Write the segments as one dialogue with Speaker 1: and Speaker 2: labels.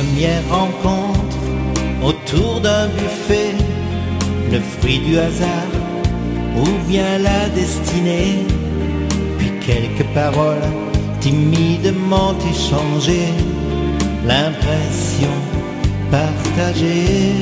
Speaker 1: première rencontre autour d'un buffet, le fruit du hasard ou bien la destinée, puis quelques paroles timidement échangées, l'impression partagée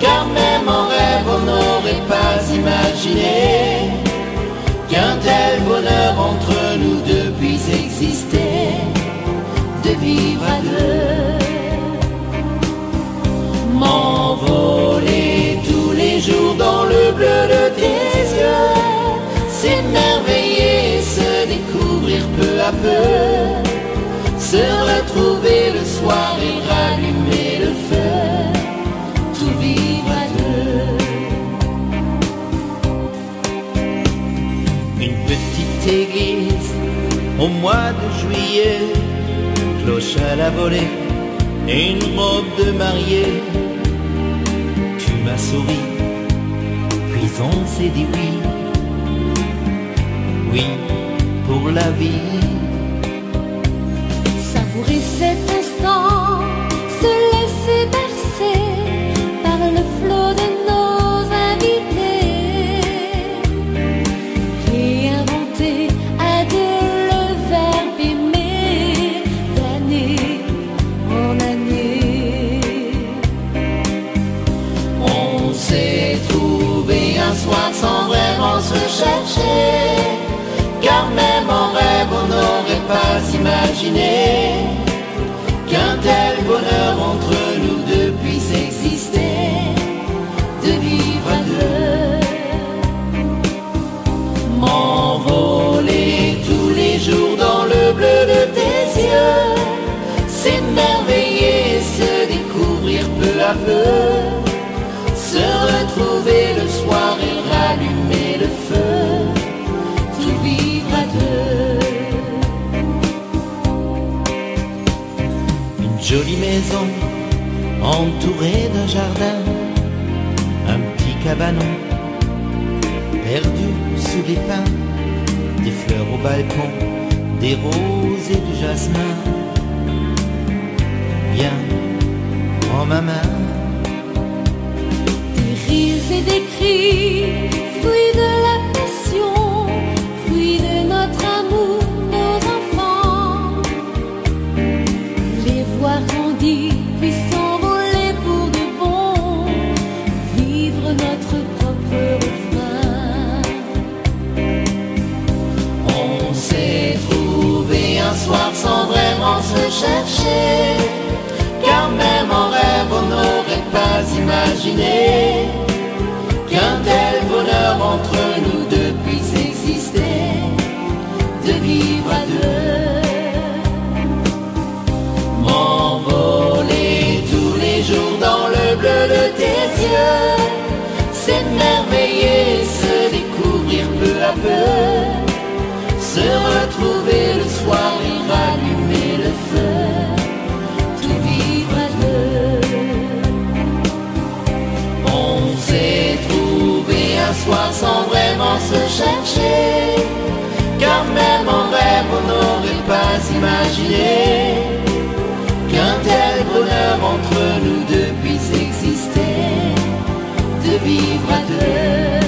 Speaker 2: car même en rêve on n'aurait pas imaginé qu'un tel bonheur entre nous deux puisse exister, de vivre à deux. M'envoler tous les jours dans le bleu de tes yeux, s'émerveiller, se découvrir peu à peu se retrouver le soir et rallumer
Speaker 1: au mois de juillet, cloche à la volée et une robe de mariée. Tu m'as souri, puis on s'est dit oui, oui pour la vie
Speaker 2: soir sans vraiment se chercher, car même en rêve on n'aurait pas imaginé
Speaker 1: jolie maison entourée d'un jardin, un petit cabanon perdu sous les pins, des fleurs au balcon, des roses et du jasmin. Viens, prends ma main.
Speaker 3: Des rires des cris,
Speaker 2: qu'un tel bonheur entre nous deux puisse exister, de vivre à deux. M'envoler tous les jours dans le bleu de tes yeux, s'émerveiller, se découvrir peu à peu soir sans vraiment se chercher, car même en rêve on n'aurait pas imaginé qu'un tel bonheur entre nous deux puisse exister, de vivre à deux.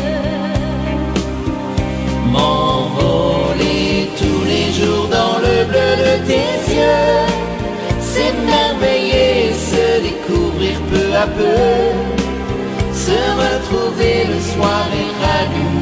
Speaker 2: M'envoler tous les jours dans le bleu de tes yeux, s'émerveiller, se découvrir peu à peu, se retrouver le soir et rallumer.